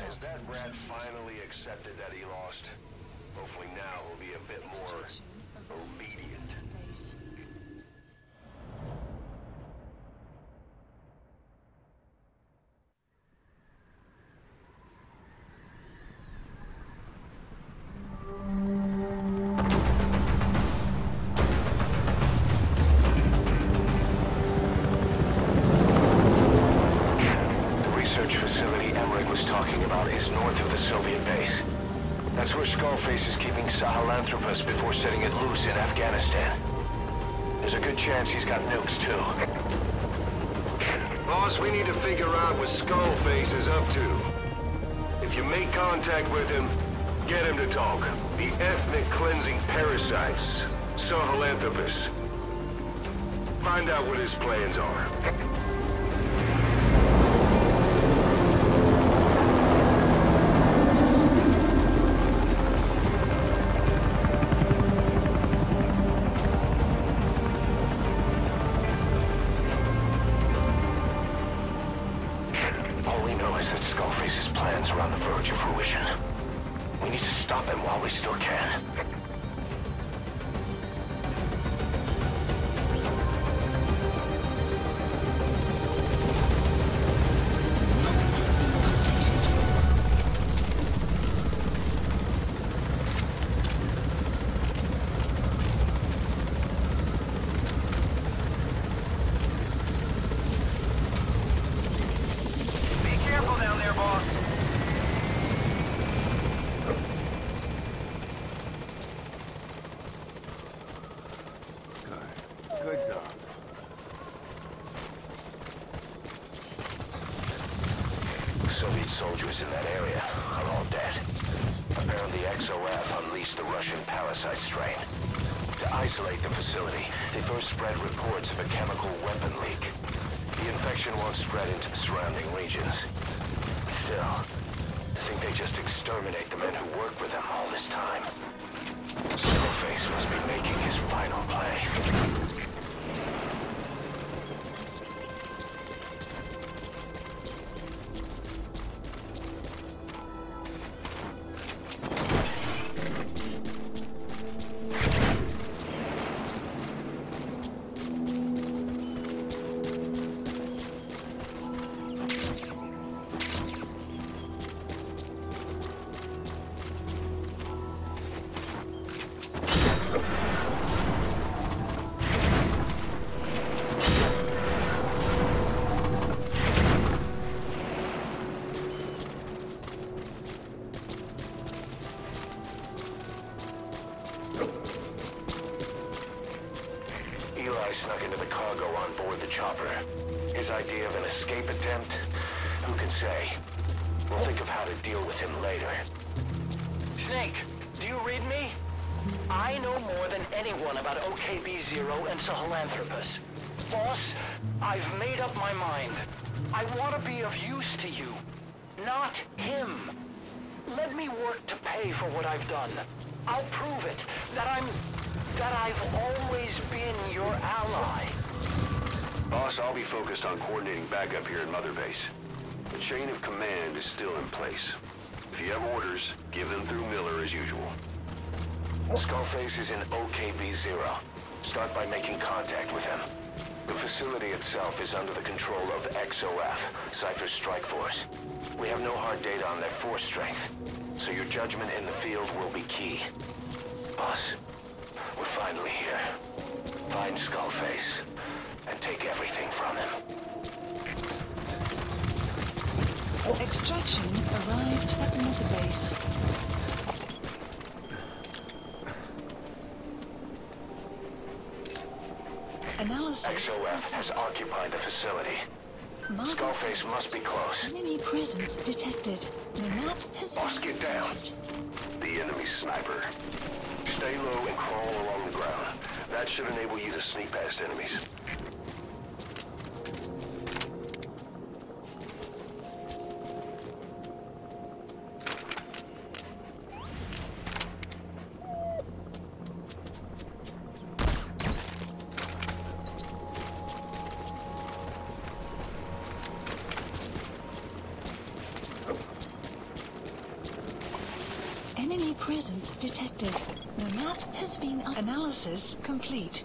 Has that brat finally accepted that he lost? Hopefully now he'll be a bit more obedient. Good chance he's got nukes, too. Boss, we need to figure out what Skullface is up to. If you make contact with him, get him to talk. The ethnic cleansing parasites, Sahelanthropus. Find out what his plans are. Just exterminate the men who worked with him all this time. Skullface must be making his final play. Pay for what I've done. I'll prove it, that I'm... that I've always been your ally. Boss, I'll be focused on coordinating backup here at Mother Base. The chain of command is still in place. If you have orders, give them through Miller as usual. Skullface is in OKB-0. Start by making contact with him. The facility itself is under the control of XOF, Cypher's Strike Force. We have no hard data on their force strength, so your judgment in the field will be key. Boss, we're finally here. Find Skullface, and take everything from him. Extraction arrived at Mother Base. Analysis. XOF has occupied the facility. Skullface must be close. enemy presence detected. The map has Boss, get down. The enemy sniper. Stay low and crawl along the ground. That should enable you to sneak past enemies. Detected. The map has been analysis complete.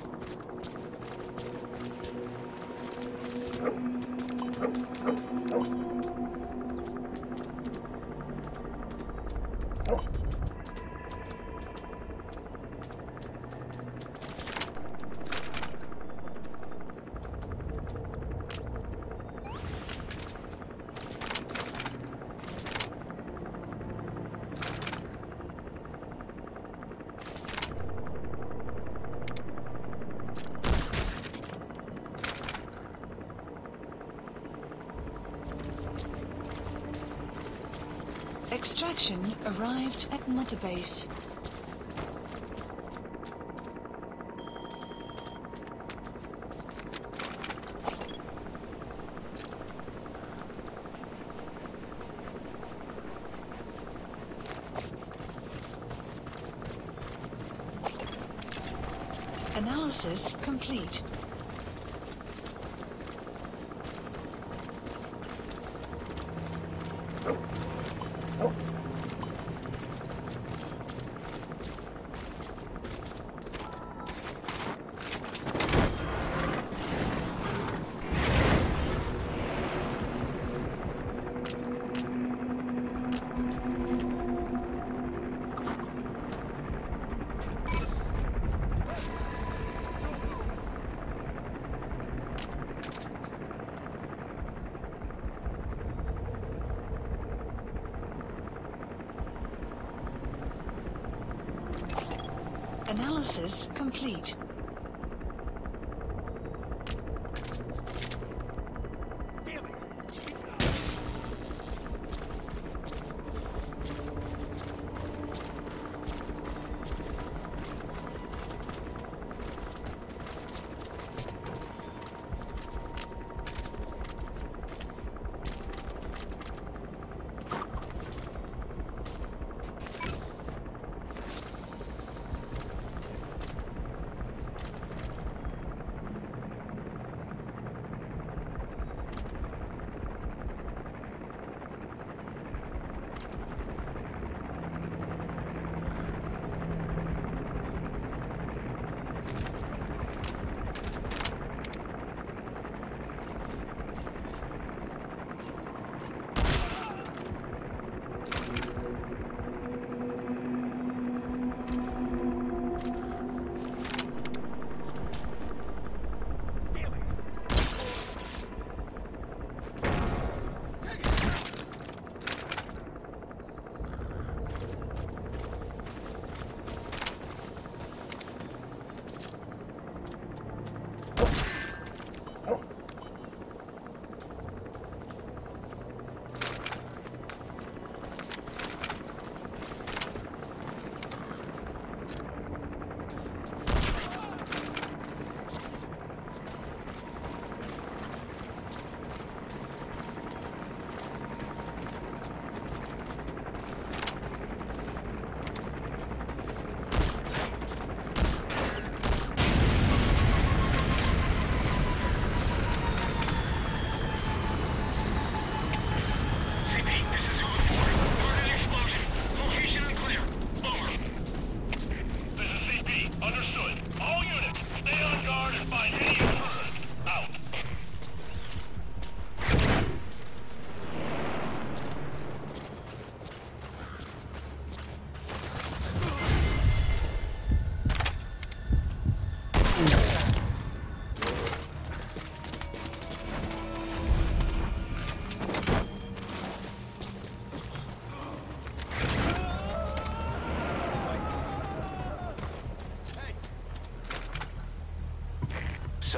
to base. Analysis complete. Analysis complete.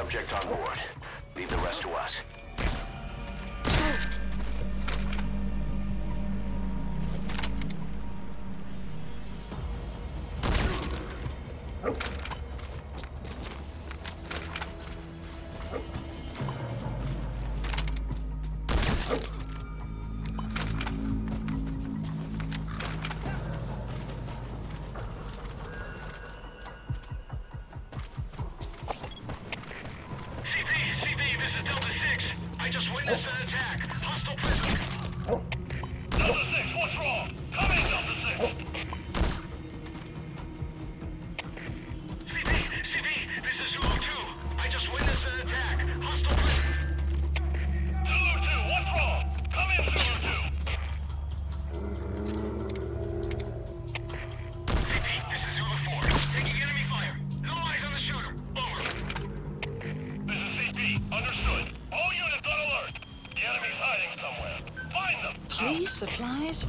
Subject on board.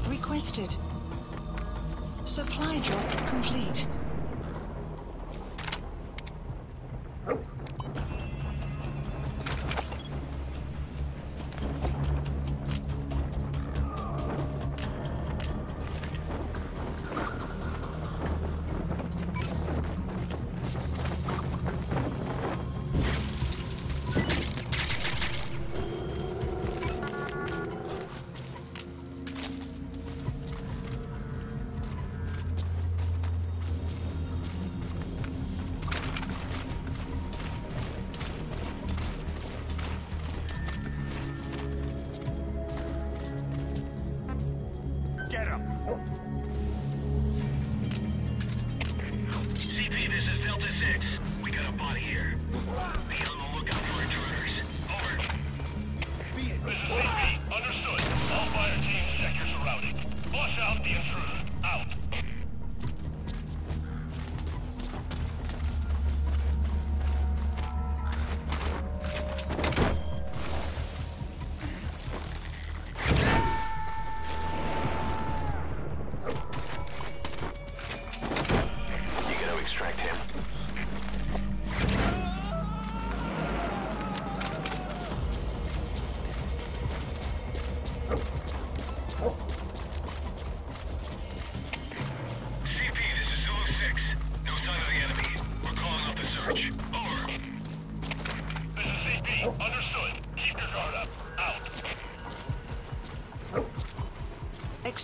Requested. Supply drop complete.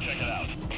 Check it out.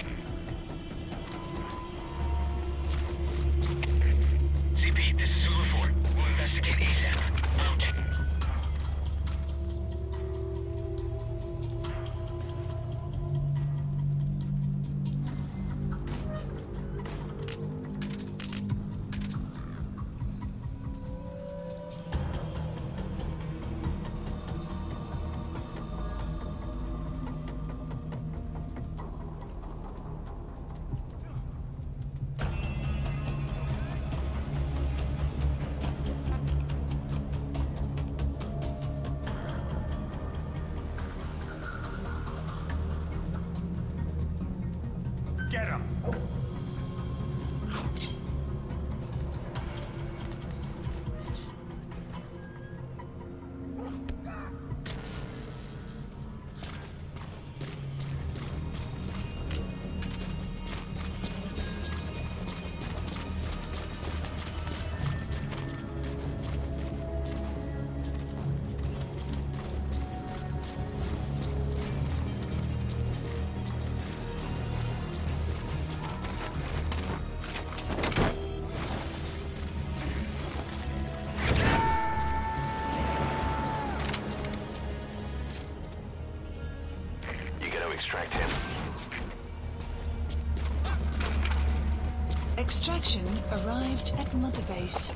extract him. Extraction arrived at Mother Base.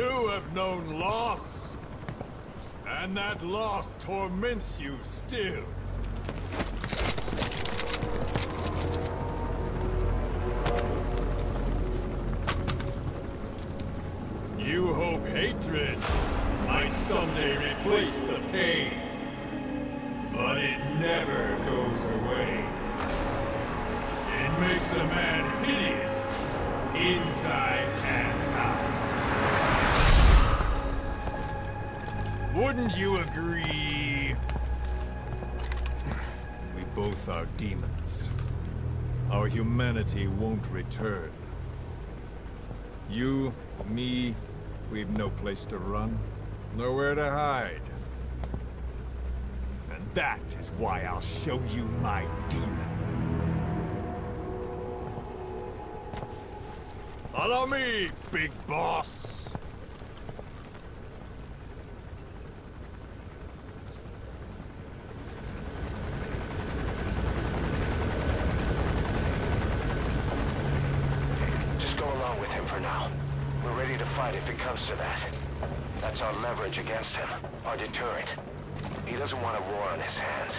Too have known loss. And that loss torments you still. You hope hatred might someday replace the pain. But it never goes away. It makes a man hideous, inside and Wouldn't you agree? We both are demons. Our humanity won't return. You, me, we've no place to run, nowhere to hide. And that is why I'll show you my demon. Follow me, big boss! Just go along with him for now. We're ready to fight if it comes to that. That's our leverage against him, our deterrent. He doesn't want a war on his hands.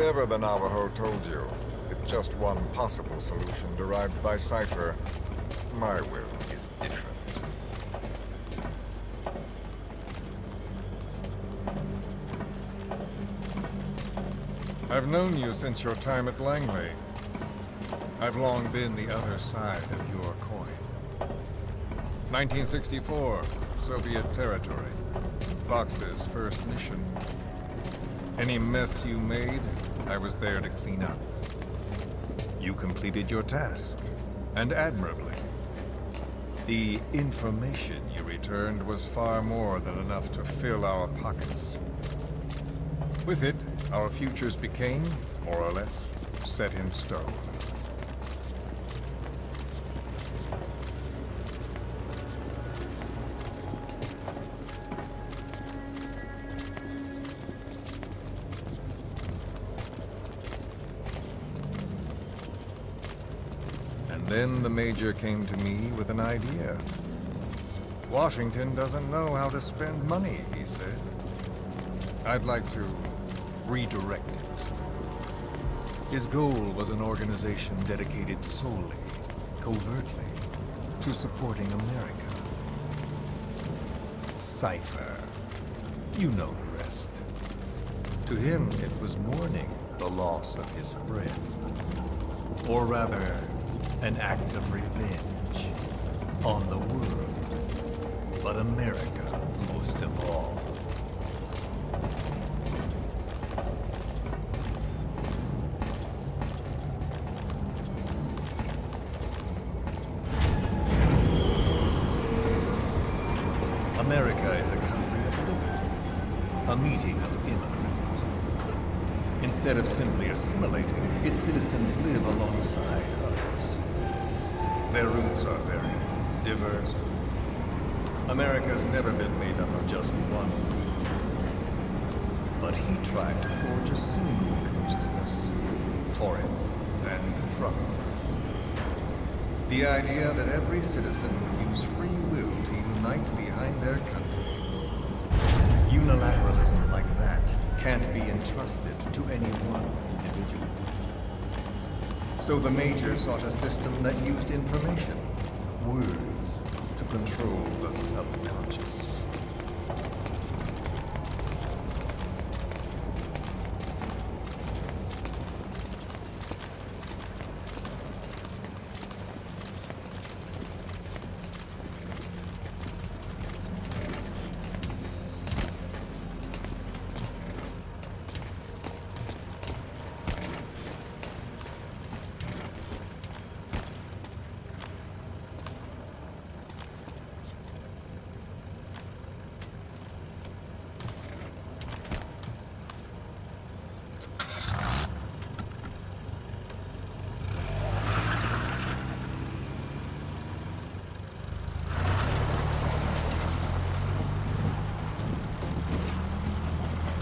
Whatever the Navajo told you, it's just one possible solution derived by Cypher. My will is different. I've known you since your time at Langley. I've long been the other side of your coin. 1964, Soviet territory. Vox's first mission. Any mess you made, I was there to clean up. You completed your task, and admirably. The information you returned was far more than enough to fill our pockets. With it, our futures became, more or less, set in stone. Then the Major came to me with an idea. Washington doesn't know how to spend money, he said. I'd like to redirect it. His goal was an organization dedicated solely, covertly, to supporting America. Cypher. You know the rest. To him, it was mourning the loss of his friend. Or rather, an act of revenge on the world, but America most of all. America's never been made up of just one. But he tried to forge a single consciousness for it and from it. The idea that every citizen would use free will to unite behind their country. Unilateralism like that can't be entrusted to any one individual. So the Major sought a system that used information, control the subconscious.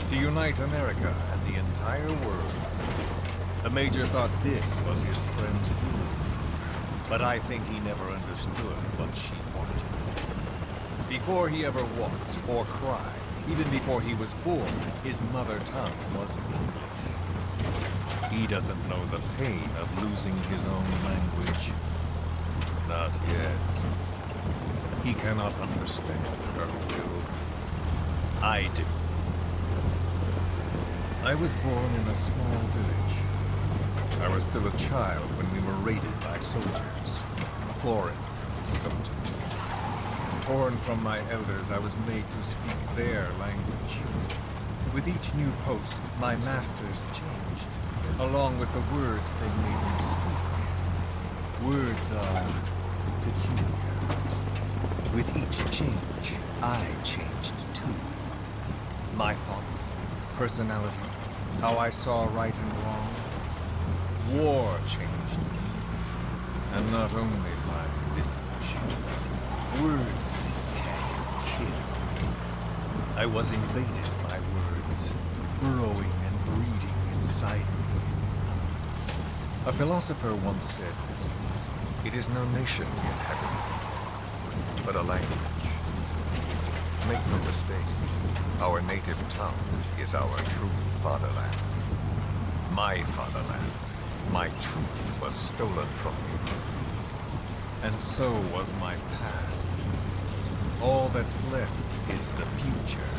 To unite America and the entire world. The Major thought this was his friend's room. But I think he never understood what she wanted. Before he ever walked or cried, even before he was born, his mother tongue was English. He doesn't know the pain of losing his own language. Not yet. He cannot understand her will. I do. I was born in a small village. I was still a child when we were raided by soldiers. Foreign soldiers. Torn from my elders, I was made to speak their language. With each new post, my masters changed, along with the words they made me speak. Words are peculiar. With each change, I changed too. My thoughts, personality, how I saw right and wrong. War changed me. And not only my visage. Words can kill. I was invaded by words, burrowing and breeding inside me. A philosopher once said, It is no nation we inhabit, but a language. Make no mistake, our native tongue is our true fatherland. My fatherland. My truth was stolen from me. And so was my past. All that's left is the future.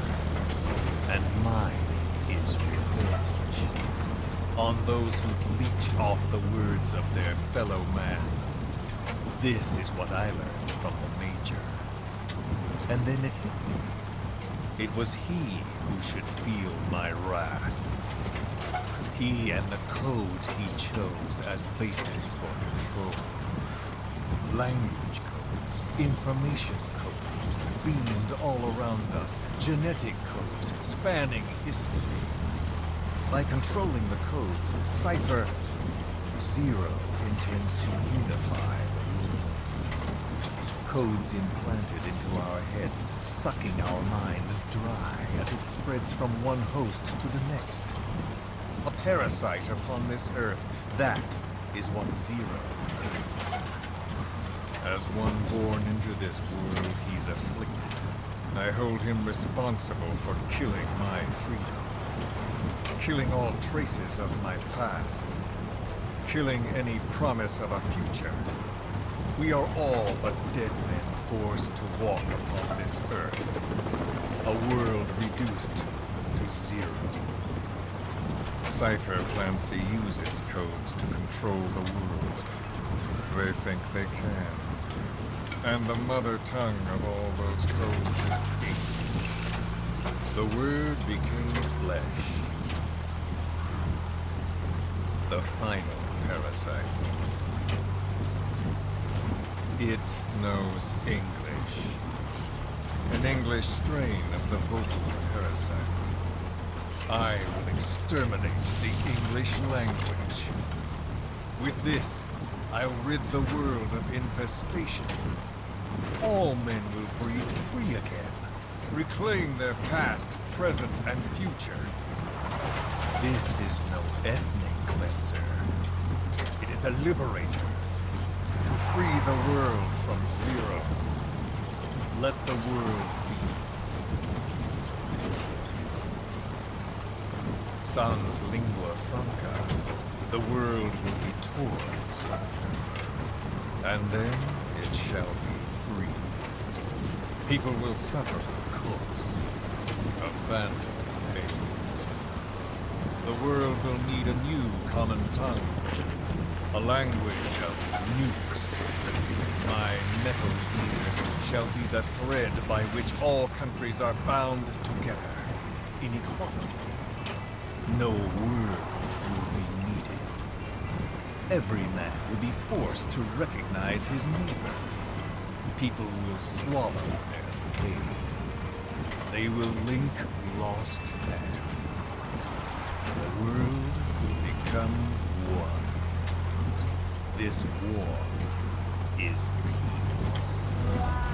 And mine is revenge. On those who leech off the words of their fellow man. This is what I learned from the Major. And then it hit me. It was he who should feel my wrath. He and the code he chose as basis for control. Language codes, information codes, beamed all around us, genetic codes spanning history. By controlling the codes, Cypher Zero intends to unify the world. Codes implanted into our heads, sucking our minds dry as it spreads from one host to the next. Parasite upon this earth, that is what Zero is. As one born into this world, he's afflicted. I hold him responsible for killing my freedom. Killing all traces of my past. Killing any promise of a future. We are all but dead men forced to walk upon this earth. A world reduced to zero. Cypher plans to use its codes to control the world. They think they can. And the mother tongue of all those codes is English. The word became flesh. The final parasite. It knows English. An English strain of the vocal parasite. I will exterminate the English language. With this, I'll rid the world of infestation. All men will breathe free again, reclaim their past, present, and future. This is no ethnic cleanser. It is a liberator. To free the world from zero. Let the world be. Sans lingua franca, the world will be torn asunder. And then it shall be free. People will suffer, of course. A phantom pain. The world will need a new common tongue. A language of nukes. My Metal Gears shall be the thread by which all countries are bound together in equality. No words will be needed. Every man will be forced to recognize his neighbor. People will swallow their pain. They will link lost hands. The world will become one. This war is peace.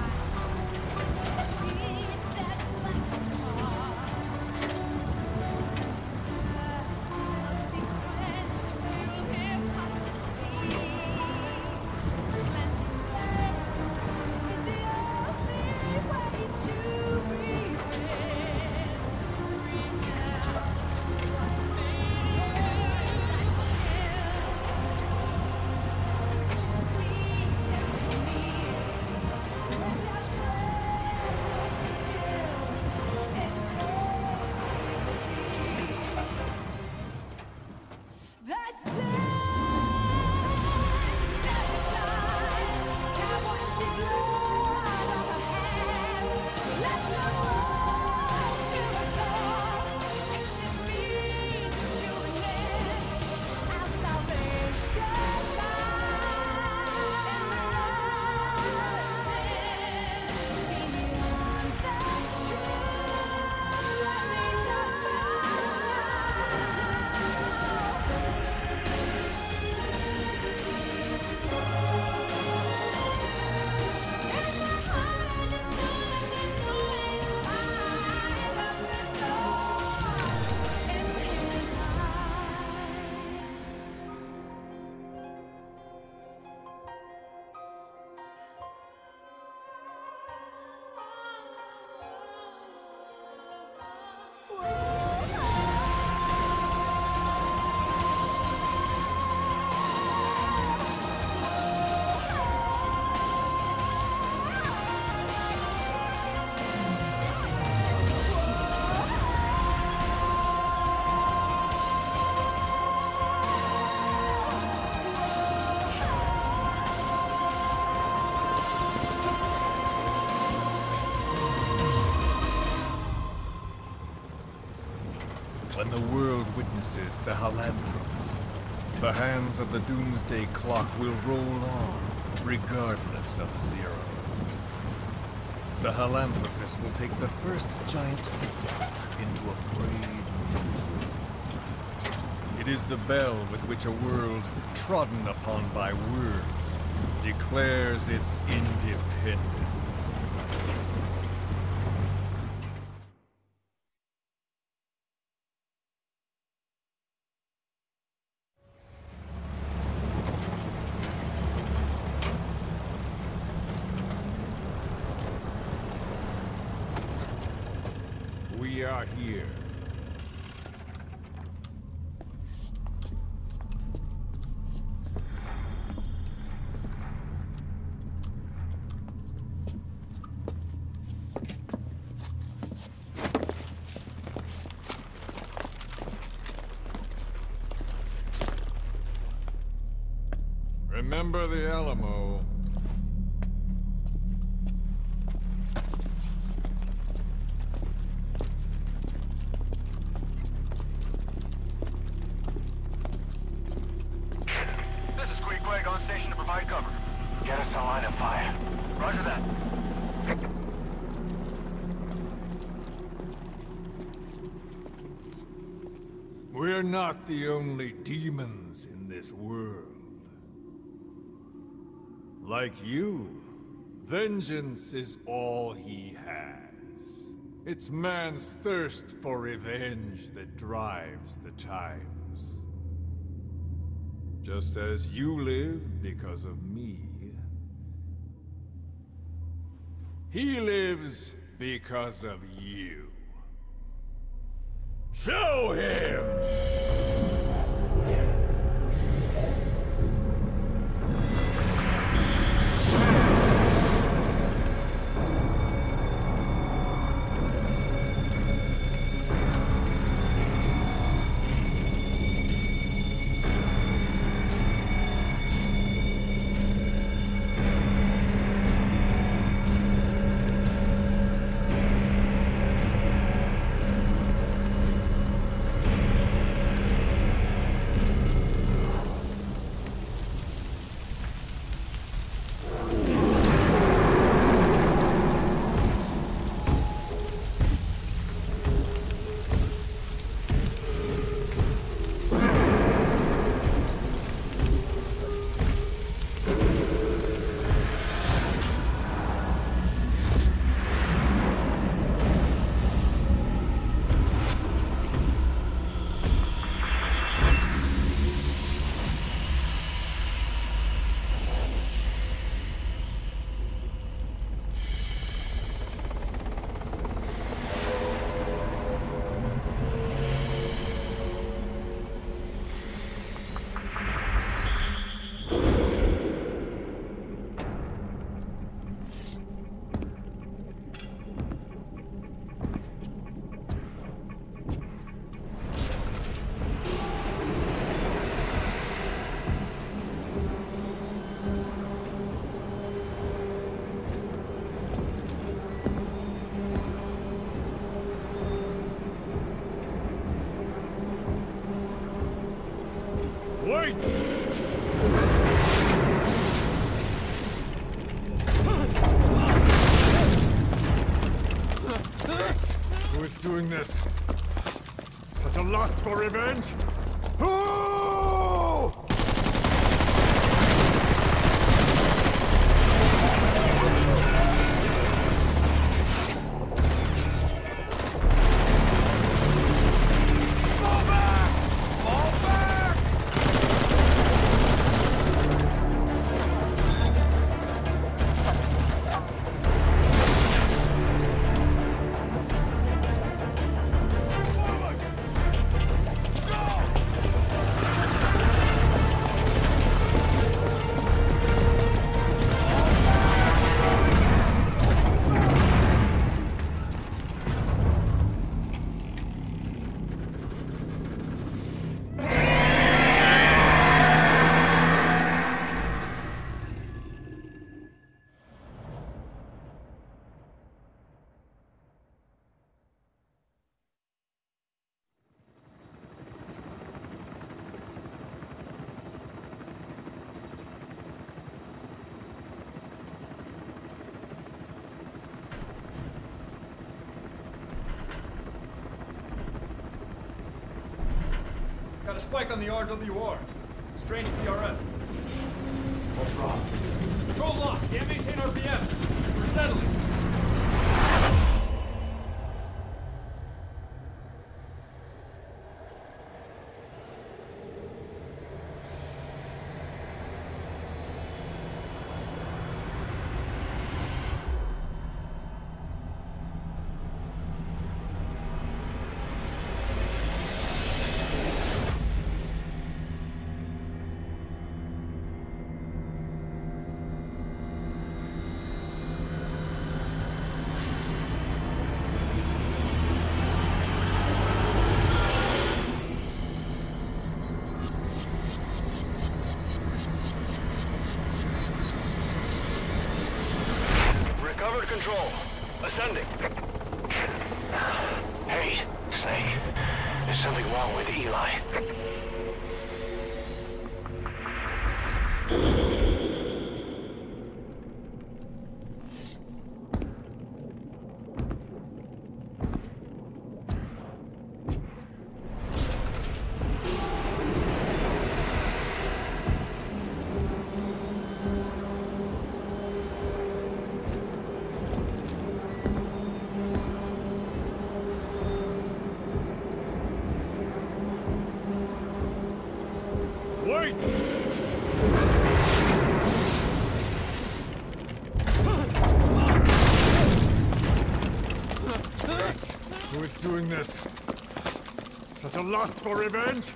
Witnesses Sahelanthropus, the hands of the Doomsday Clock will roll on, regardless of Zero. Sahelanthropus will take the first giant step into a brave. It is the bell with which a world trodden upon by words declares its independence. We are here. Remember the Alamo. This is Queequeg on station to provide cover. Get us a line of fire. Roger that. We're not the only demons in this world. Like you, vengeance is all he has. It's man's thirst for revenge that drives the times. Just as you live because of me, he lives because of you. Show him! For revenge? Got a spike on the RWR. Strange PRF. What's wrong? Control lost. Can't maintain RPM. We're settling. Such a lust for revenge?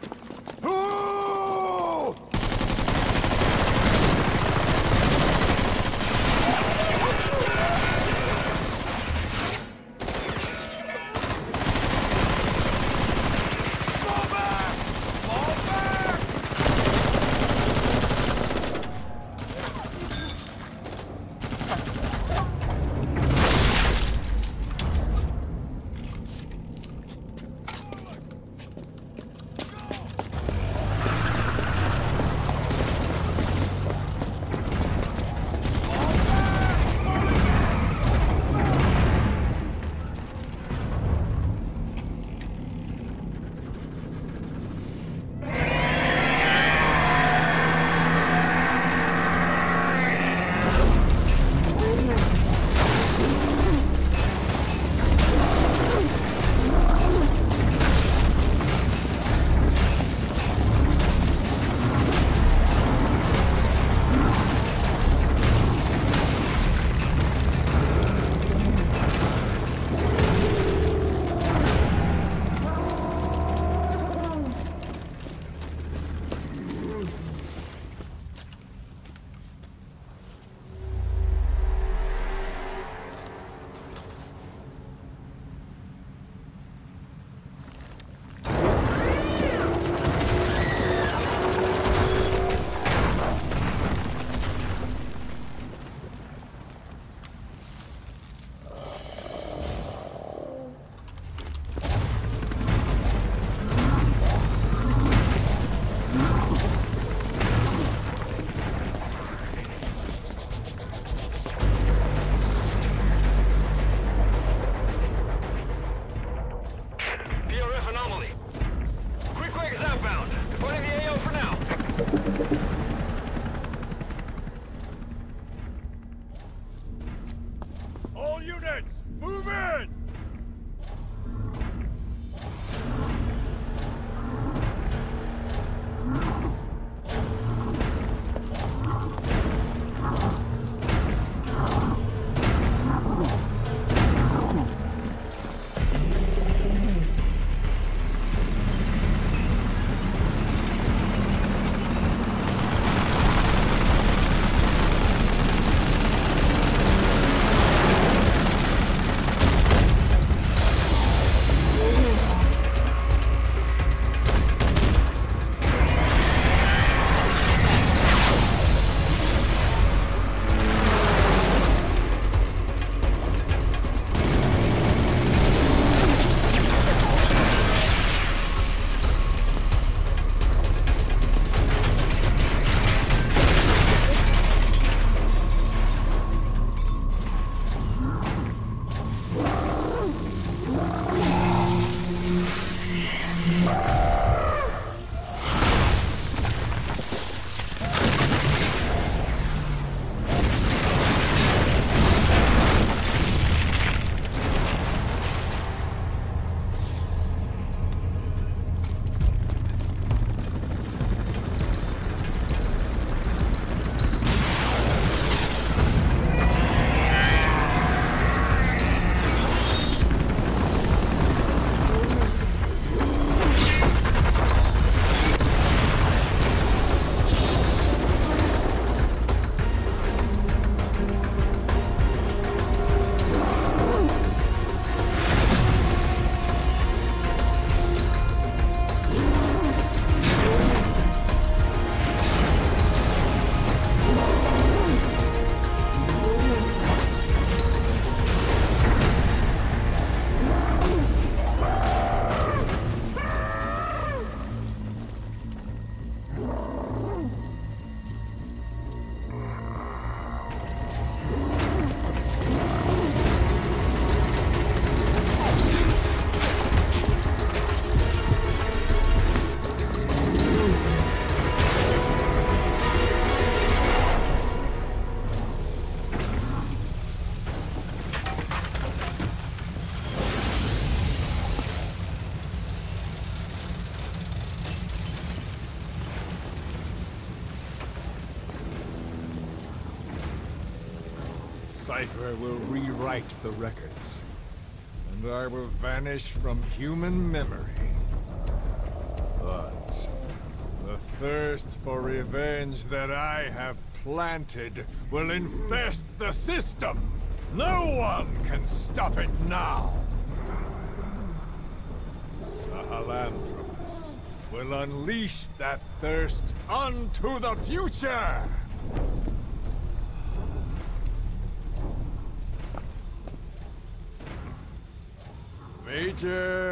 Cypher will rewrite the records, and I will vanish from human memory. But the thirst for revenge that I have planted will infest the system. No one can stop it now. Sahelanthropus will unleash that thirst onto the future! Major...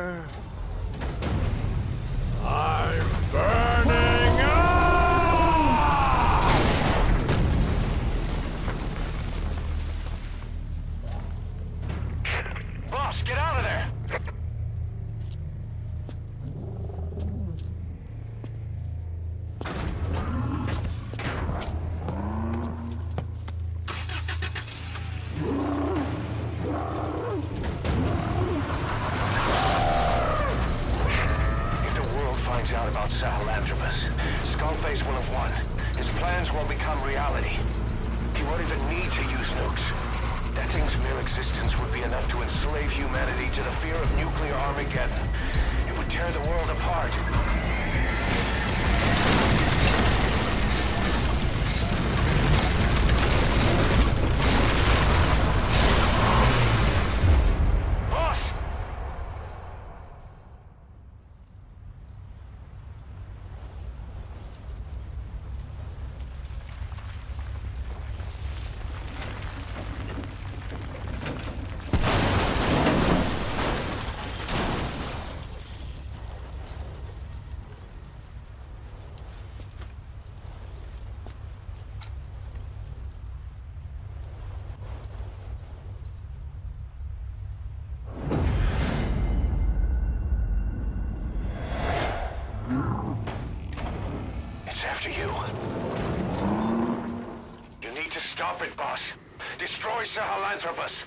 Destroy Sahelanthropus.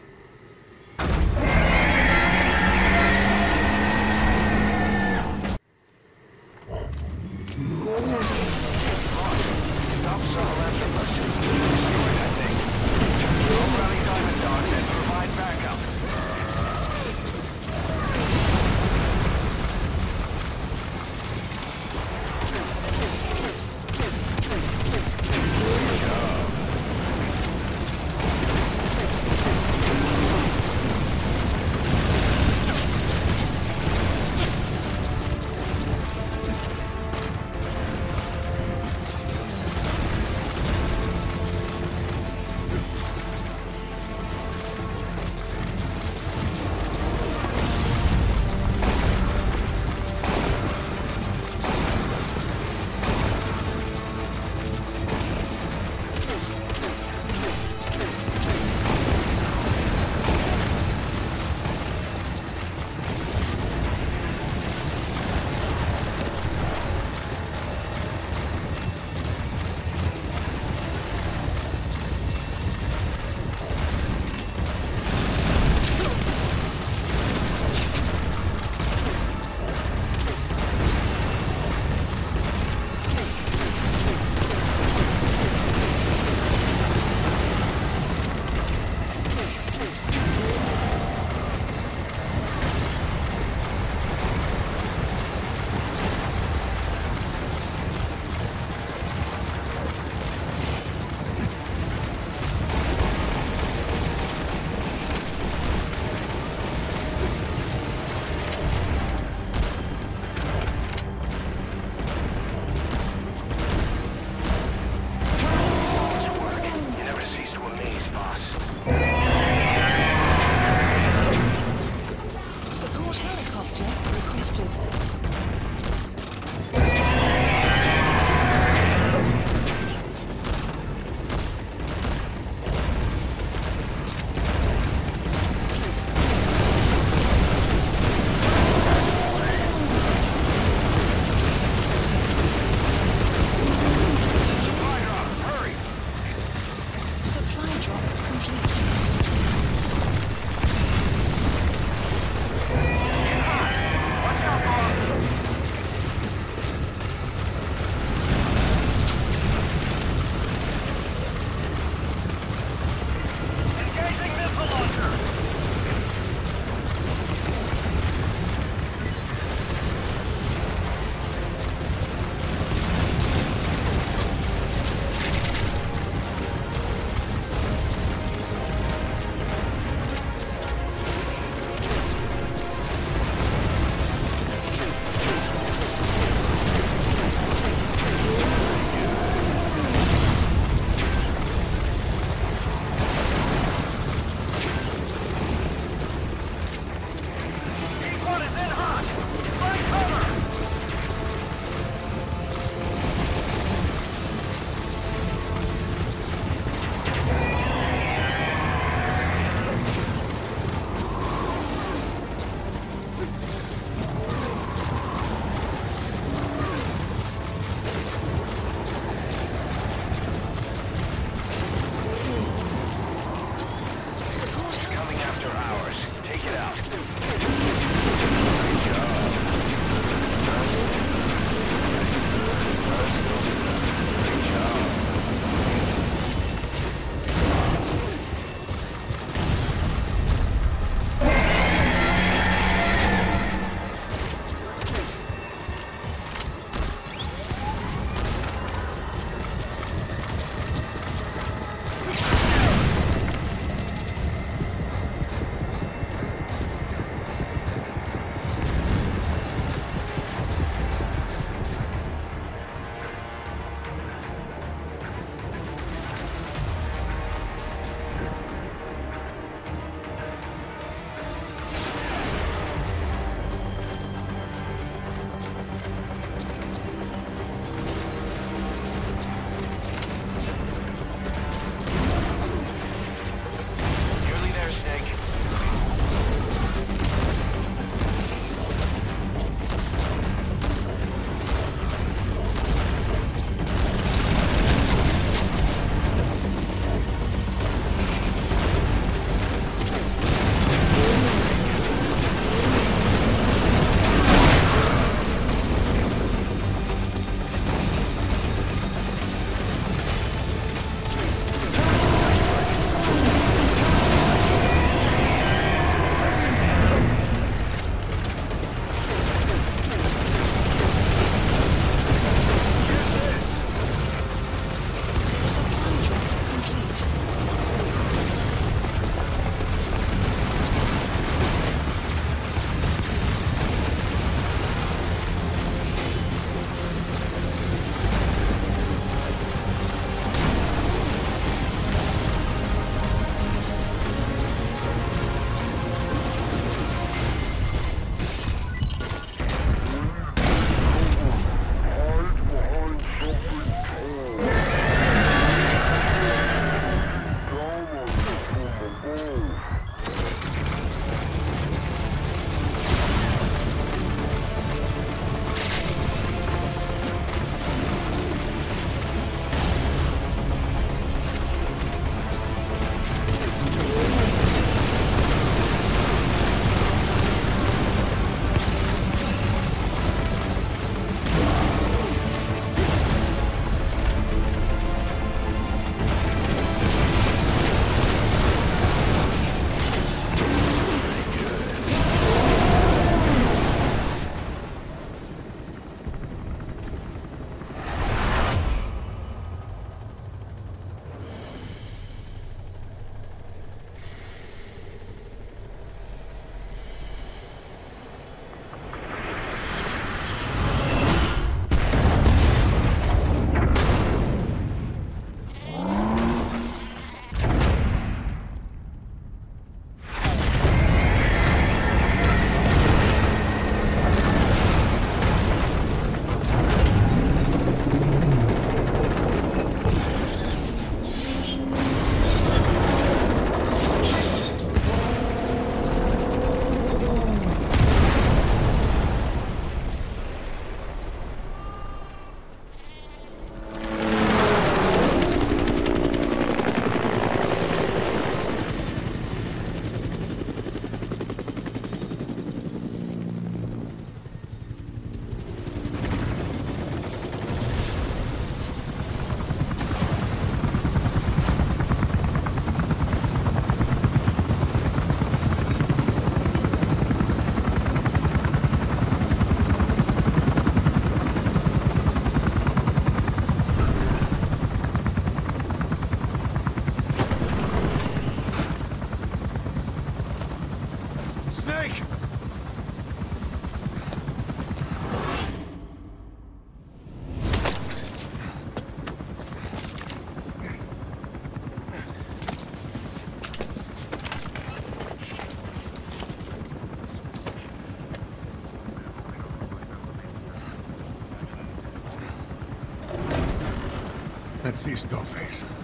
Let's see Skull Face.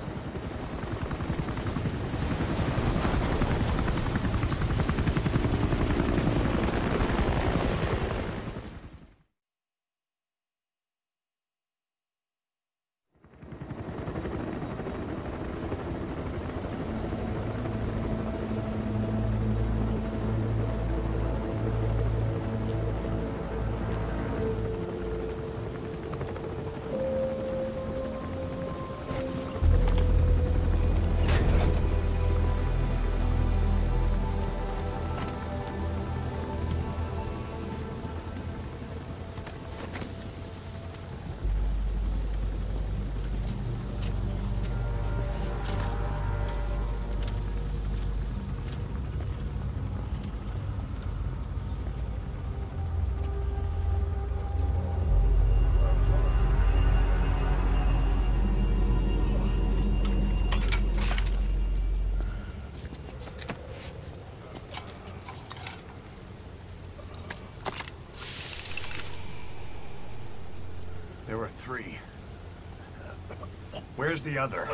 Where's the other?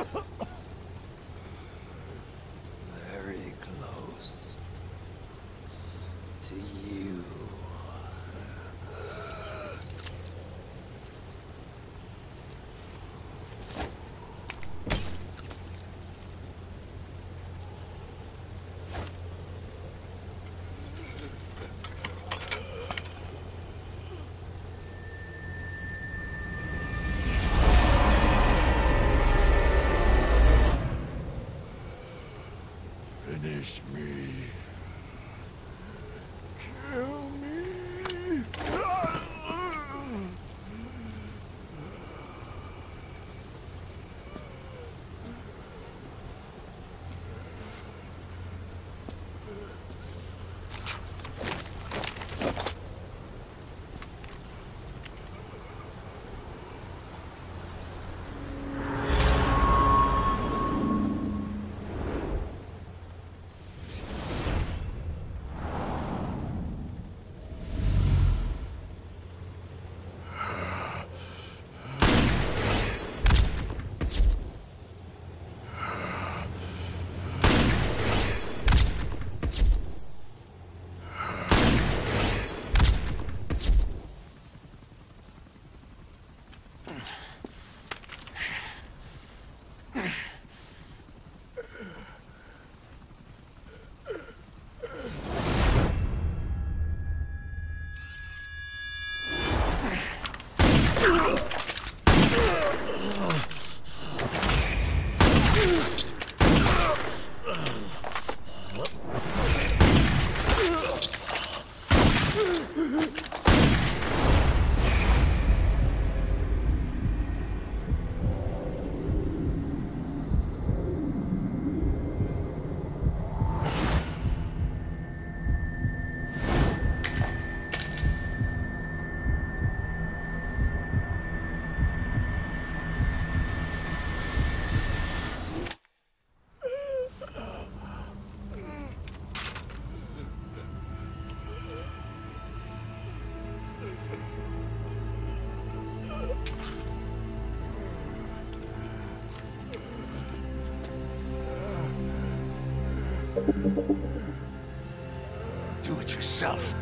Yourself.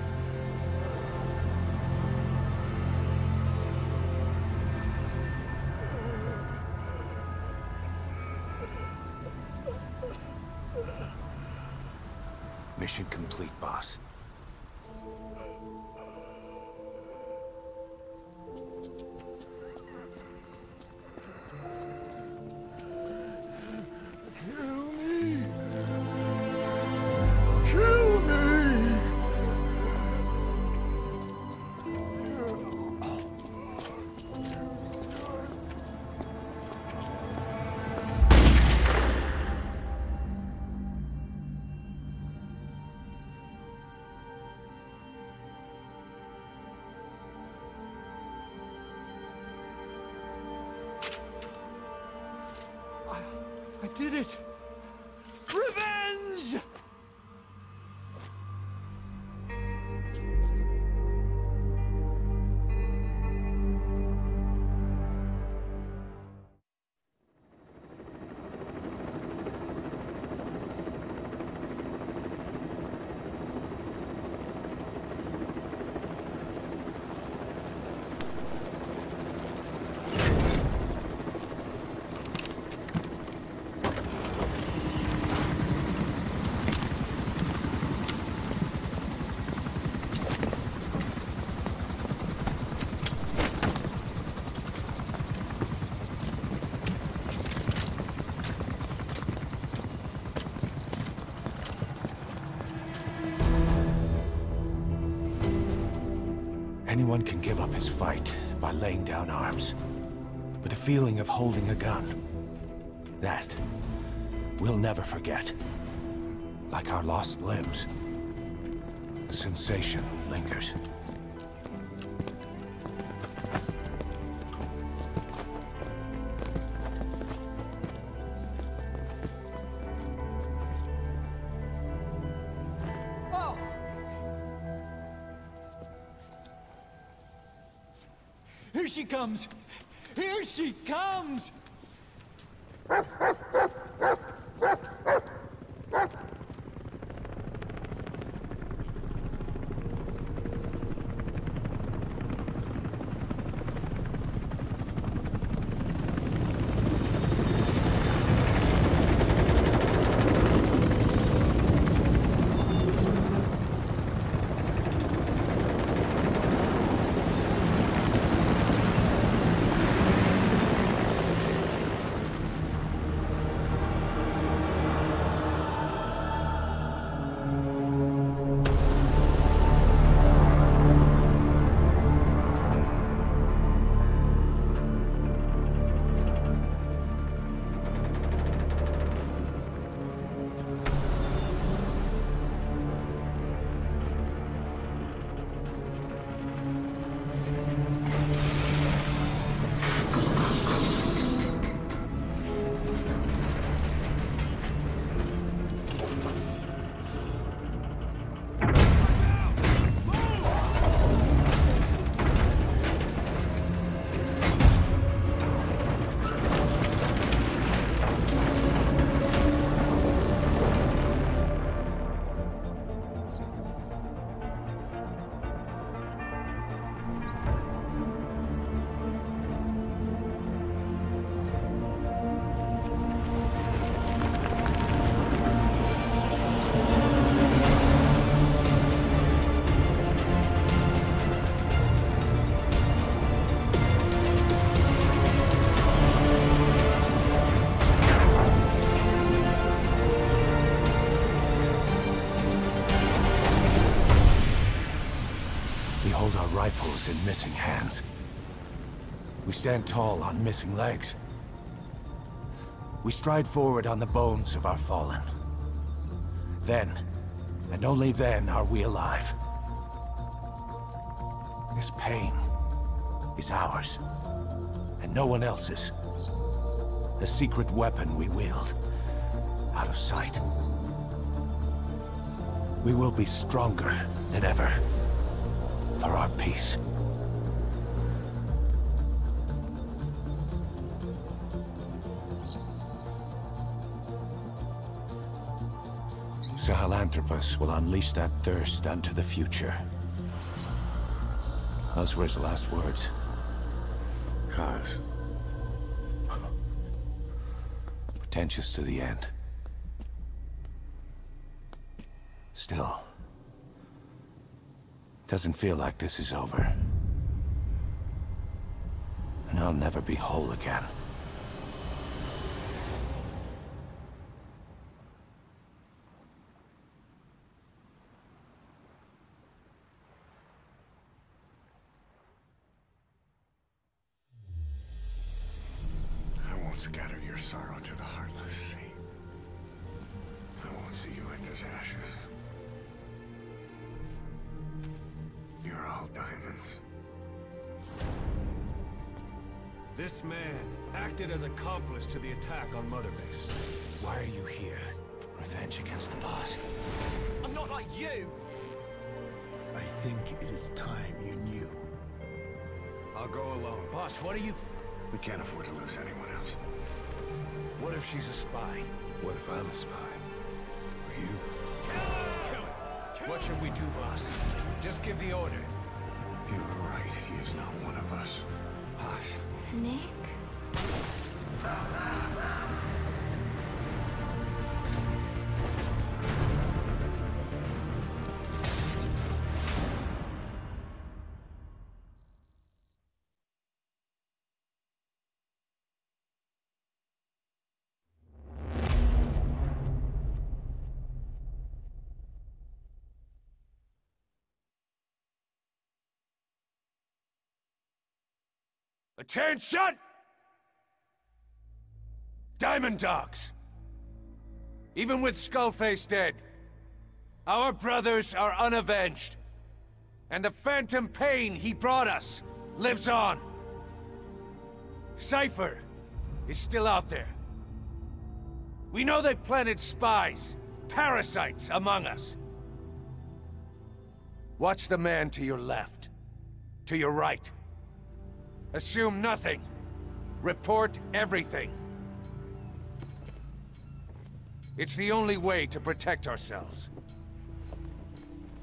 Mission complete, boss. Anyone can give up his fight by laying down arms. But the feeling of holding a gun, that we'll never forget. Like our lost limbs. The sensation lingers. Stand tall on missing legs. We stride forward on the bones of our fallen. Then, and only then, are we alive. This pain is ours, and no one else's. The secret weapon we wield, out of sight. We will be stronger than ever for our peace. Sahelanthropus will unleash that thirst unto the future. Those were his last words. Cause. Pretentious to the end. Still. Doesn't feel like this is over. And I'll never be whole again. Accomplice to the attack on Mother Base. Why are you here? Revenge against the boss. I'm not like you! I think it is time you knew. I'll go alone. Boss, what are you... We can't afford to lose anyone else. What if she's a spy? What if I'm a spy? Are you? Kill him. What should we do, boss? Just give the order. You're right. He is not one of us. Boss. Snake? Attention! Diamond Dogs. Even with Skull Face dead, our brothers are unavenged. And the phantom pain he brought us lives on. Cypher is still out there. We know they've planted spies, parasites among us. Watch the man to your left, to your right. Assume nothing. Report everything. It's the only way to protect ourselves.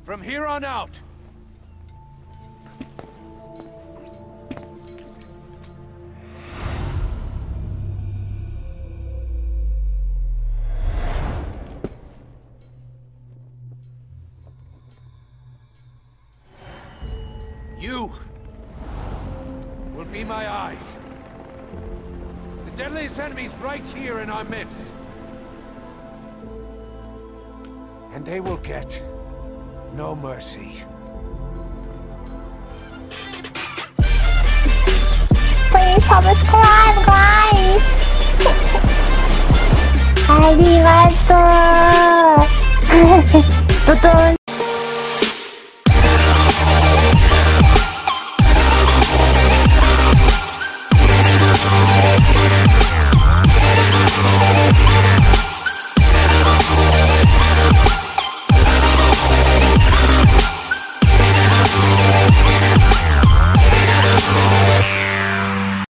From here on out,